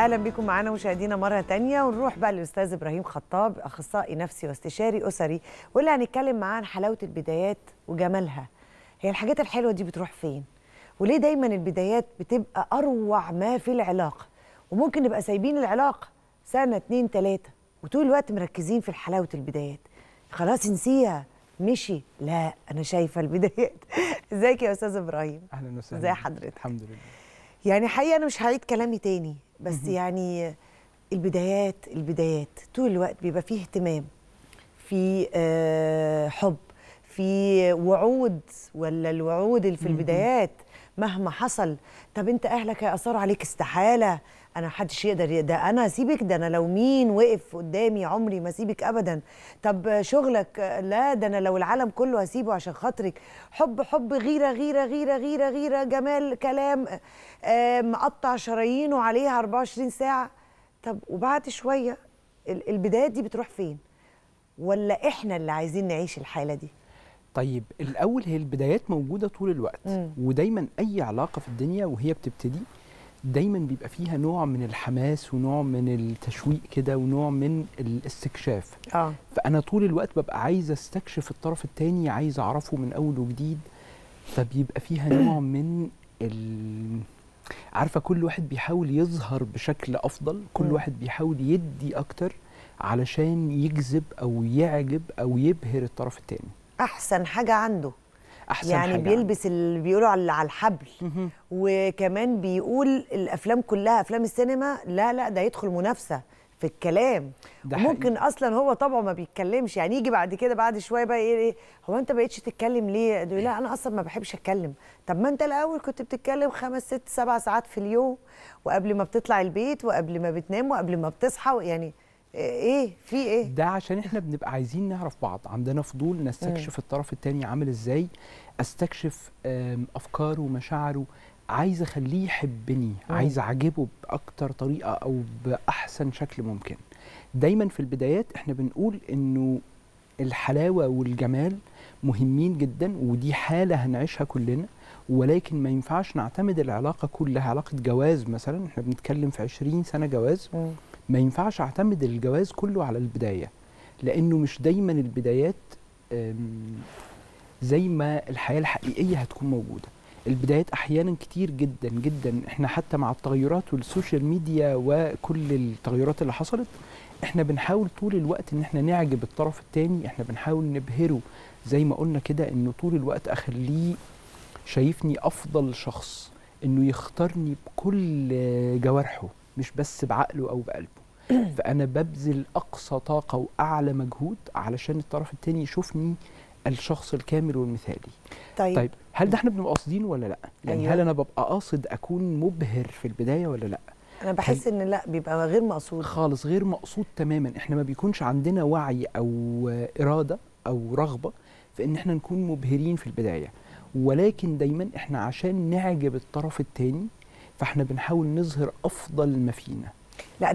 أهلا بكم معانا مشاهدينا مرة تانية. ونروح بقى للأستاذ إبراهيم خطاب أخصائي نفسي واستشاري أسري واللي هنتكلم معاه عن حلاوة البدايات وجمالها. هي الحاجات الحلوة دي بتروح فين؟ وليه دايما البدايات بتبقى أروع ما في العلاقه وممكن نبقى سايبين العلاقه سنة اتنين تلاتة وطول الوقت مركزين في حلاوة البدايات. خلاص نسيها. مشي. لا أنا شايفة البدايات. إزيك يا أستاذ إبراهيم؟ أهلا وسهلا. ازي حضرتك؟ الحمد لله. يعني حقيقة أنا مش هعيد كلامي تاني. بس يعني البدايات البدايات طول الوقت بيبقى فيه اهتمام في آه، حب في وعود ولا الوعود اللي في البدايات مهما حصل. طب انت أهلك هيأثروا عليك استحالة؟ أنا محدش يقدر ده أنا هسيبك ده أنا لو مين وقف قدامي عمري ما أسيبك ابدا. طب شغلك لا ده أنا لو العالم كله هسيبه عشان خاطرك. حب حب غيرة غيرة غيرة غيرة غيرة جمال كلام آه، مقطع شرايينه عليها 24 ساعة. طب وبعد شوية ال- البدايات دي بتروح فين؟ ولا إحنا اللي عايزين نعيش الحالة دي؟ طيب الأول هي البدايات موجودة طول الوقت مم. ودايما أي علاقة في الدنيا وهي بتبتدي دايما بيبقى فيها نوع من الحماس ونوع من التشويق كده ونوع من الاستكشاف آه فأنا طول الوقت ببقى عايز أستكشف الطرف التاني عايز أعرفه من أول وجديد فبيبقى فيها نوع من ال... عارفة كل واحد بيحاول يظهر بشكل أفضل كل مم. واحد بيحاول يدي أكتر علشان يجذب أو يعجب أو يبهر الطرف التاني أحسن حاجة عنده. أحسن يعني حاجة بيلبس اللي بيقولوا على الحبل. وكمان بيقول الأفلام كلها أفلام السينما لا لا ده يدخل منافسة في الكلام. ده ممكن. أصلا هو طبعه ما بيتكلمش. يعني يجي بعد كده بعد شوية بقى إيه إيه، هو أنت بقيتش تتكلم ليه؟ يقول لا أنا أصلا ما بحبش أتكلم. طب ما أنت الأول كنت بتتكلم خمس ست سبع ساعات في اليوم وقبل ما بتطلع البيت وقبل ما بتنام وقبل ما بتصحى يعني إيه في إيه؟ ده عشان إحنا بنبقى عايزين نعرف بعض. عندنا فضول نستكشف الطرف التاني عامل إزاي استكشف افكاره ومشاعره عايز اخليه يحبني مم. عايز اعجبه بأكتر طريقة أو بأحسن شكل ممكن. دايما في البدايات إحنا بنقول إنه الحلاوة والجمال مهمين جدا ودي حالة هنعيشها كلنا. ولكن ما ينفعش نعتمد العلاقة كلها علاقة جواز مثلا إحنا بنتكلم في 20 سنة جواز. مم. ما ينفعش أعتمد الجواز كله على البداية لأنه مش دايما البدايات زي ما الحياة الحقيقية هتكون موجودة. البدايات أحيانا كتير جدا جدا. إحنا حتى مع التغيرات وال social media وكل التغيرات اللي حصلت إحنا بنحاول طول الوقت إن إحنا نعجب الطرف التاني. إحنا بنحاول نبهره زي ما قلنا كده إنه طول الوقت أخليه شايفني أفضل شخص إنه يختارني بكل جوارحه مش بس بعقله أو بقلبه. فانا ببذل أقصى طاقة وأعلى مجهود علشان الطرف التاني يشوفني الشخص الكامل والمثالي. طيب, طيب هل ده إحنا بنبقى قاصدين ولا لأ؟ يعني أيوة. هل أنا ببقى قاصد أكون مبهر في البداية ولا لأ؟ أنا بحس إن لأ بيبقى غير مقصود. خالص غير مقصود تماما. إحنا ما بيكونش عندنا وعي أو إرادة أو رغبة في إن إحنا نكون مبهرين في البداية. ولكن دايما إحنا عشان نعجب الطرف التاني فإحنا بنحاول نظهر أفضل ما فينا.